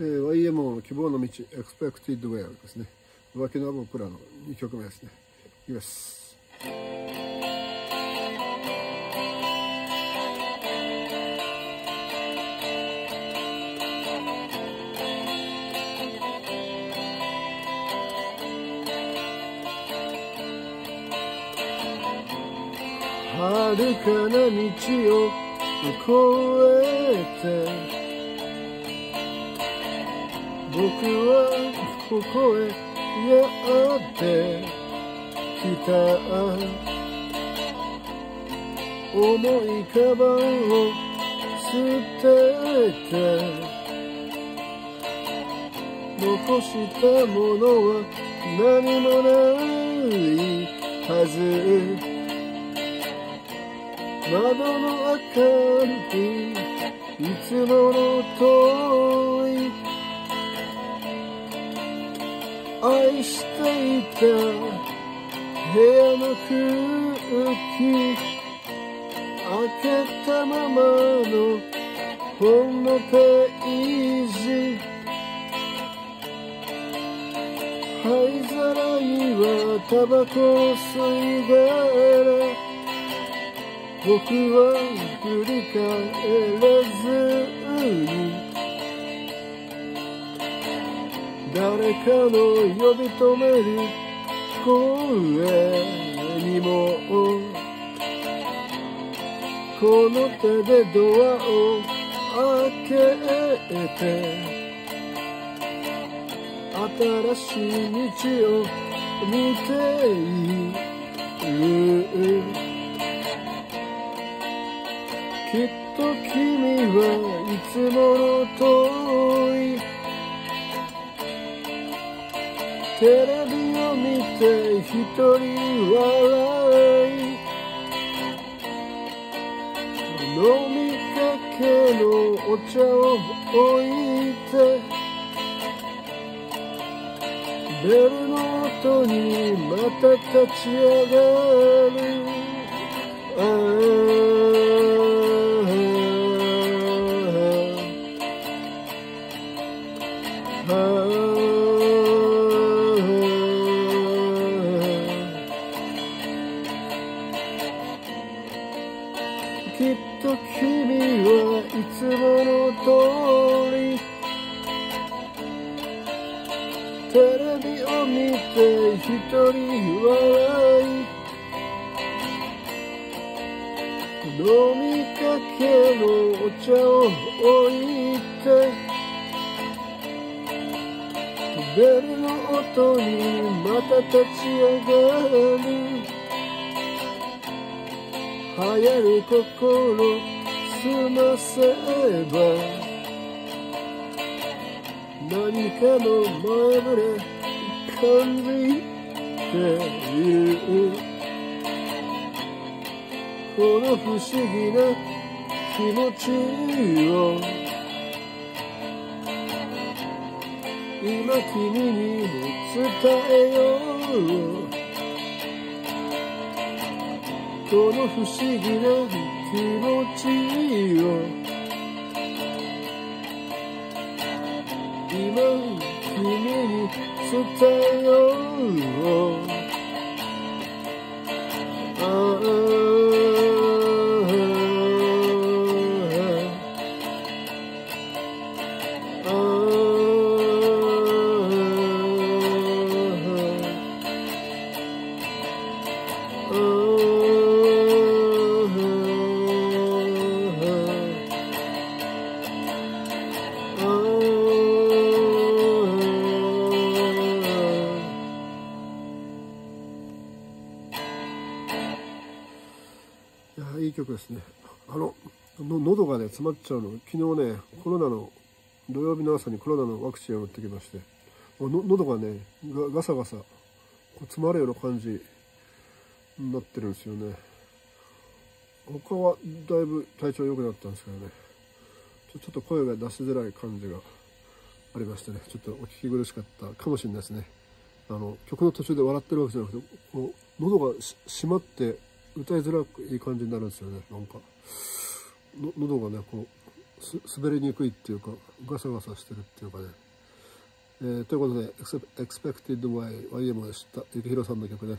えー、YMO の希望の道、Expected Well ですね。浮気の僕らの2曲目ですね。いきます。遥かな道を越えて僕はここへやってきた重いカバンを捨てて残したものは何もない。はず窓の明かりいつもの通り愛していた。部屋の空気開けたままの本のページ。灰皿にはタバコを吸い殻僕は振り返らずに。誰かの呼び止める声にもこの手でドアを開けて新しい道を見ている。きっと君はいつもの遠いテレビを見て一人笑い。飲みかけのお茶を置いて。ベルの音にまた立ち上がる。はいつもの通りテレビを見て一人笑い飲みかけのお茶を置いてベルの音にまた立ち上がる。流行る心澄せば何かの前触れ感じている。この不思議な気持ちを今君にも伝えよう。この不思議な気持ち不再有曲ですね。あの、の喉がね詰まっちゃうの。昨日ね、コロナの、土曜日の朝にコロナのワクチンを打ってきまして、の喉がねガサガサ、こう詰まるような感じになってるんですよね。他はだいぶ体調良くなったんですけどね、ちょちょっと声が出しづらい感じがありましてね、ちょっとお聞き苦しかったかもしれないですね。あの、曲の途中で笑ってるわけじゃなくて、こう、喉が閉まって歌いづらくいい感じになるんですよね、なんか。喉がね、こう、滑りにくいっていうかガサガサしてるっていうかね、えー、ということで「Expected by YM」でした。幸宏さんの曲ね。